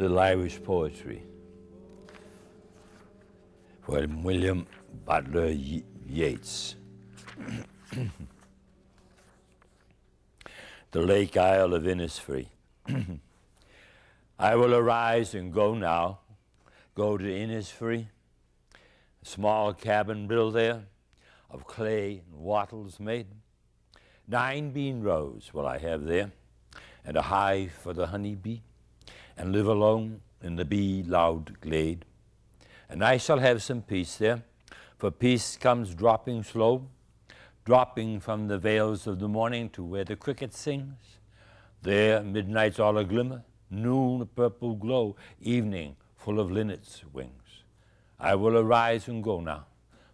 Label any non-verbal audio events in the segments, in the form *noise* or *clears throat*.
little Irish poetry. From William Butler Yeats. *coughs* the Lake Isle of Innisfree. *coughs* I will arise and go now, go to Innisfree, a small cabin built there, of clay and wattles made. Nine bean rows will I have there, and a hive for the honey bee, and live alone in the bee loud glade. And I shall have some peace there, for peace comes dropping slow, dropping from the vales of the morning to where the cricket sings. There midnight's all a glimmer, noon a purple glow, evening full of linnets' wings. I will arise and go now,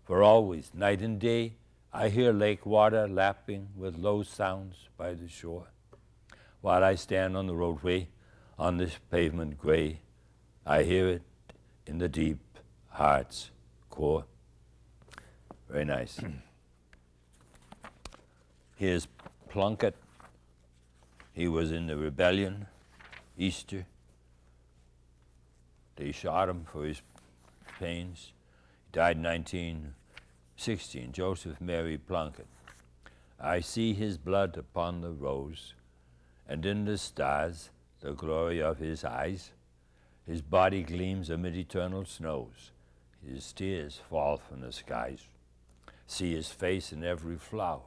for always, night and day, I hear lake water lapping with low sounds by the shore. While I stand on the roadway, on this pavement gray, I hear it in the deep heart's core. Very nice. *clears throat* Here's Plunkett. He was in the rebellion, Easter. They shot him for his pains. He died in 1916, Joseph Mary Plunkett. I see his blood upon the rose, and in the stars the glory of his eyes. His body gleams amid eternal snows. His tears fall from the skies. See his face in every flower.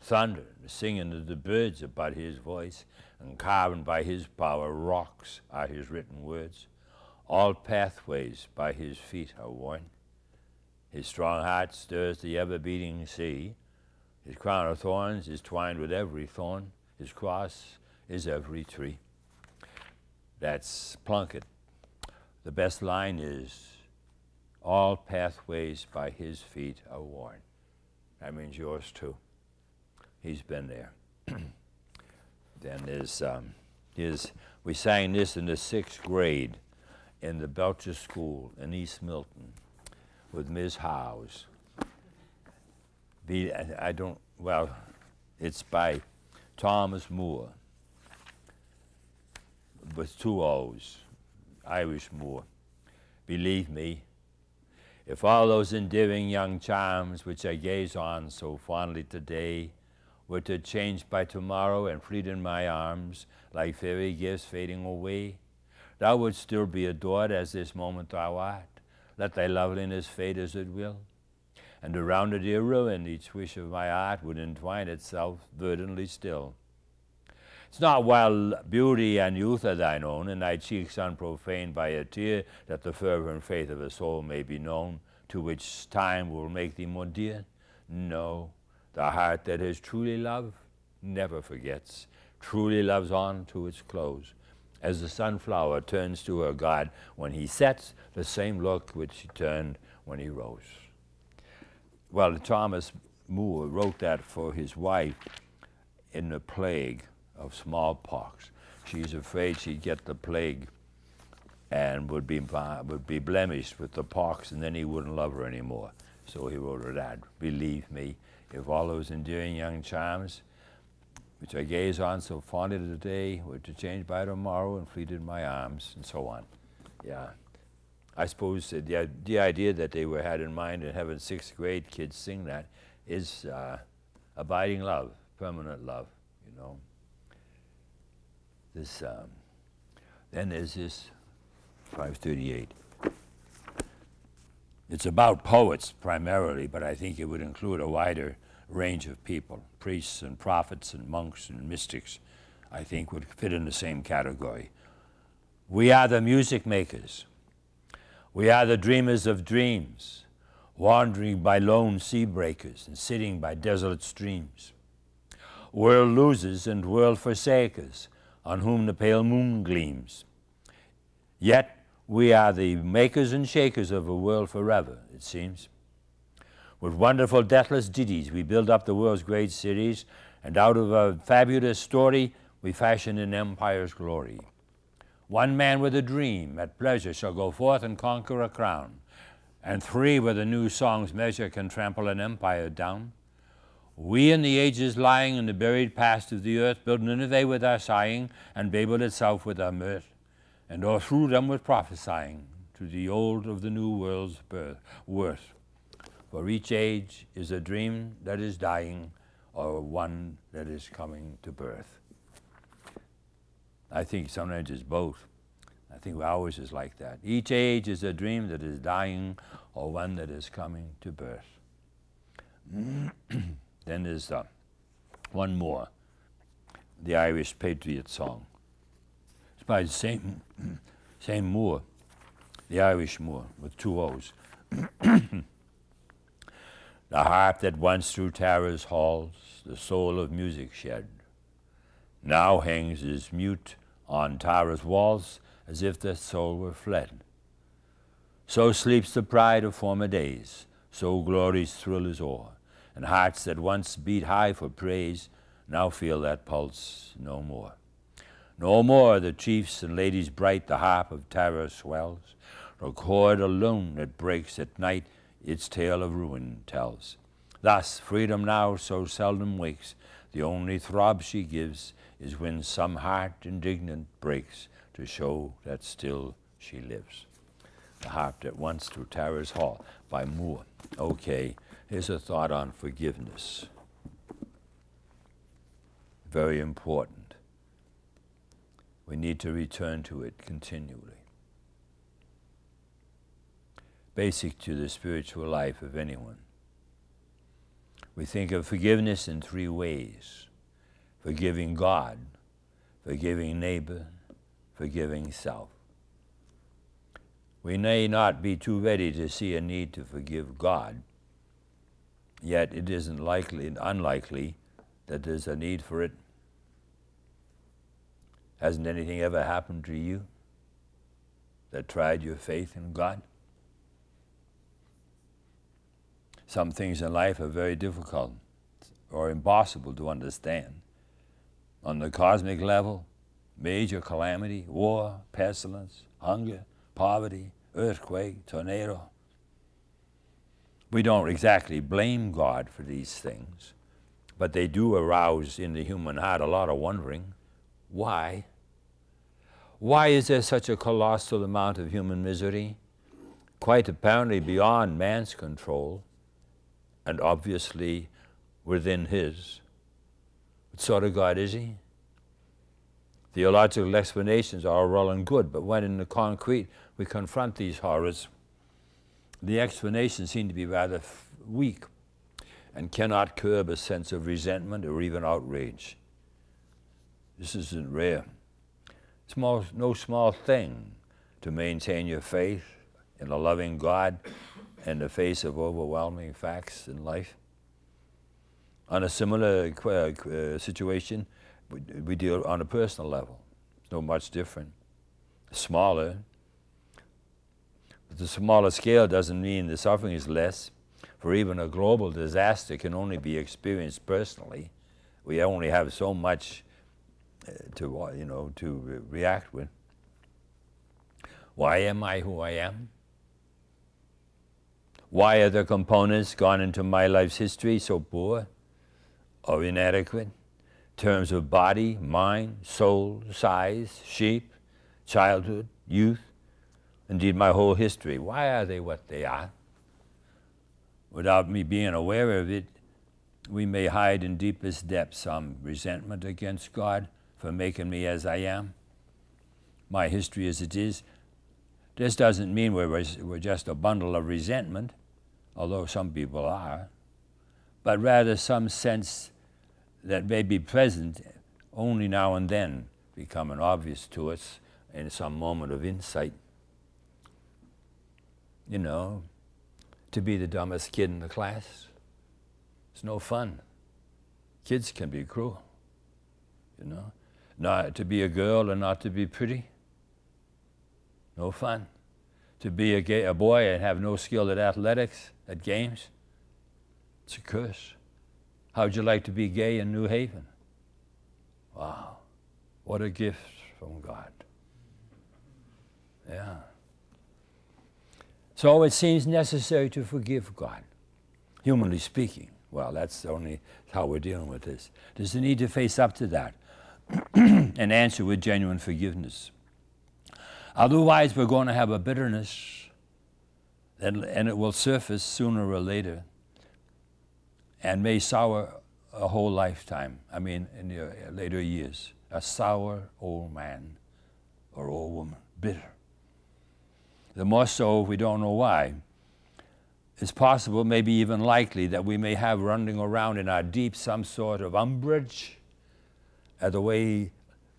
Thunder, the singing of the birds about his voice, and carved by his power, rocks are his written words. All pathways by his feet are worn. His strong heart stirs the ever beating sea. His crown of thorns is twined with every thorn. His cross is every tree. That's Plunkett. The best line is, All pathways by his feet are worn. That means yours too. He's been there. *clears throat* then there's um, his, we sang this in the sixth grade in the Belcher School in East Milton with Ms. Howes. Be, I don't, well, it's by Thomas Moore with two O's, Irish Moore. Believe me, if all those endearing young charms which I gaze on so fondly today were to change by tomorrow and fleet in my arms like fairy gifts fading away, thou wouldst still be adored as this moment thou art. Let thy loveliness fade as it will. And around the dear ruin each wish of my heart would entwine itself verdantly still. It's not while beauty and youth are thine own, and thy cheeks unprofaned by a tear, that the fervent faith of a soul may be known, to which time will make thee more dear. No, the heart that has truly loved never forgets, truly loves on to its close. As the sunflower turns to her God when he sets, the same look which she turned when he rose. Well, Thomas Moore wrote that for his wife in the plague of smallpox. She's afraid she'd get the plague and would be, would be blemished with the pox, and then he wouldn't love her anymore. So he wrote her that. Believe me, if all those endearing young charms, which I gaze on so fondly today, were to change by tomorrow and fleet in my arms, and so on. Yeah. I suppose the, the idea that they were had in mind in having sixth grade kids sing that is uh, abiding love, permanent love, you know this, um, then there's this 538. It's about poets primarily, but I think it would include a wider range of people. Priests and prophets and monks and mystics, I think, would fit in the same category. We are the music makers. We are the dreamers of dreams, wandering by lone sea breakers and sitting by desolate streams. World losers and world forsakers, on whom the pale moon gleams. Yet we are the makers and shakers of a world forever, it seems. With wonderful deathless ditties, we build up the world's great cities, and out of a fabulous story, we fashion an empire's glory. One man with a dream at pleasure shall go forth and conquer a crown, and three with a new song's measure can trample an empire down. We in the ages lying in the buried past of the earth build Nineveh with our sighing and Babel itself with our mirth. and all through them with prophesying to the old of the new world's birth, worth. For each age is a dream that is dying, or one that is coming to birth. I think sometimes it's both. I think ours is like that. Each age is a dream that is dying, or one that is coming to birth. Then there's uh, one more, the Irish Patriot song. It's by the same, *clears throat* same Moore, the Irish Moore, with two O's. *clears throat* the harp that once through Tara's halls the soul of music shed, now hangs as mute on Tara's walls as if the soul were fled. So sleeps the pride of former days, so glory's thrill is o'er, and hearts that once beat high for praise now feel that pulse no more. No more the chiefs and ladies bright the harp of Tara swells, nor chord alone that breaks at night its tale of ruin tells. Thus freedom now so seldom wakes, the only throb she gives is when some heart indignant breaks to show that still she lives. The harp that once through Tara's Hall by Moore. Okay, here's a thought on forgiveness. Very important. We need to return to it continually. Basic to the spiritual life of anyone. We think of forgiveness in three ways forgiving God, forgiving neighbor, forgiving self. We may not be too ready to see a need to forgive God, yet it isn't likely, unlikely that there's a need for it. Hasn't anything ever happened to you that tried your faith in God? Some things in life are very difficult or impossible to understand. On the cosmic level, major calamity, war, pestilence, hunger, poverty, earthquake, tornado. We don't exactly blame God for these things, but they do arouse in the human heart a lot of wondering. Why? Why is there such a colossal amount of human misery? Quite apparently beyond man's control and obviously within his. What sort of God is he? Theological explanations are all well and good, but when in the concrete we confront these horrors, the explanation seem to be rather weak and cannot curb a sense of resentment or even outrage. This isn't rare. It's no small thing to maintain your faith in a loving God in the face of overwhelming facts in life. On a similar uh, uh, situation, we, we deal on a personal level. It's no much different. Smaller. The smaller scale doesn't mean the suffering is less, for even a global disaster can only be experienced personally. We only have so much uh, to, you know, to react with. Why am I who I am? Why are the components gone into my life's history so poor or inadequate? Terms of body, mind, soul, size, shape, childhood, youth, indeed my whole history. Why are they what they are? Without me being aware of it, we may hide in deepest depths some resentment against God for making me as I am. My history as it is, this doesn't mean we're, we're just a bundle of resentment although some people are, but rather some sense that may be present only now and then, becoming obvious to us in some moment of insight. You know, to be the dumbest kid in the class, it's no fun. Kids can be cruel, you know. Not to be a girl and not to be pretty, no fun to be a, gay, a boy and have no skill at athletics, at games, it's a curse. How'd you like to be gay in New Haven? Wow, what a gift from God. Yeah. So it seems necessary to forgive God, humanly speaking. Well, that's only how we're dealing with this. There's a need to face up to that *clears throat* and answer with genuine forgiveness. Otherwise, we're going to have a bitterness, and, it will surface sooner or later and may sour a whole lifetime. I mean, in your later years. A sour old man or old woman, bitter. The more so, we don't know why. It's possible, maybe even likely, that we may have running around in our deep some sort of umbrage at the way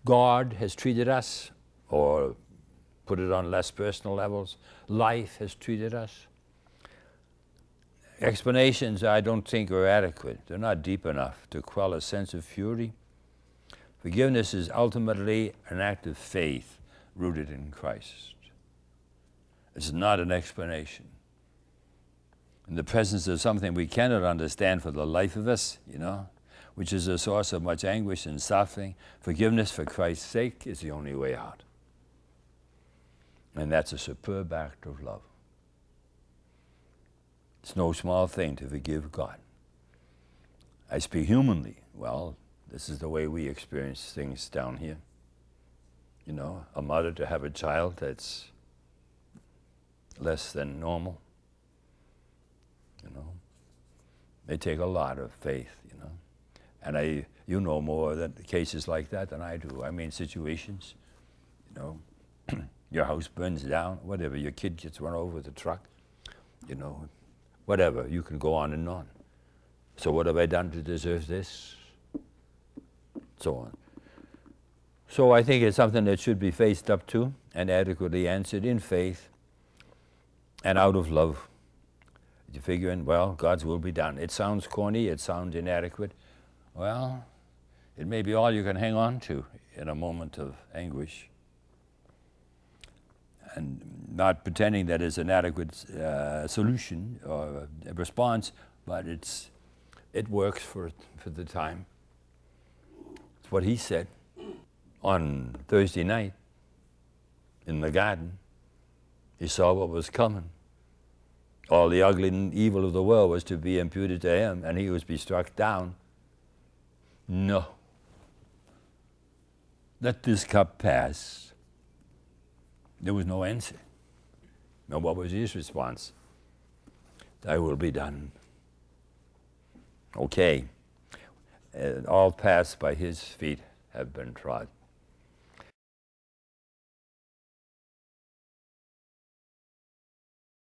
God has treated us, or put it on less personal levels, life has treated us. Explanations I don't think are adequate. They're not deep enough to quell a sense of fury. Forgiveness is ultimately an act of faith rooted in Christ. It's not an explanation. In the presence of something we cannot understand for the life of us, you know, which is a source of much anguish and suffering, forgiveness for Christ's sake is the only way out. And that's a superb act of love. It's no small thing to forgive God. I speak humanly. Well, this is the way we experience things down here. You know, a mother to have a child that's less than normal. You know, they take a lot of faith. You know, and I, you know more than cases like that than I do. I mean, situations. You know, *clears throat* your house burns down, whatever. Your kid gets run over with a truck. You know, whatever. You can go on and on. So what have I done to deserve this? So on. So I think it's something that should be faced up to and adequately answered in faith and out of love. You're figuring, well, God's will be done. It sounds corny, it sounds inadequate. Well, it may be all you can hang on to in a moment of anguish and not pretending that it's an adequate uh, solution or a response, but it's, it works for, for the time. It's what he said on Thursday night in the garden. He saw what was coming. All the ugly and evil of the world was to be imputed to him, and he was to be struck down. No. Let this cup pass there was no answer. Now, what was his response? Thy will be done. Okay. And all paths by his feet have been trod.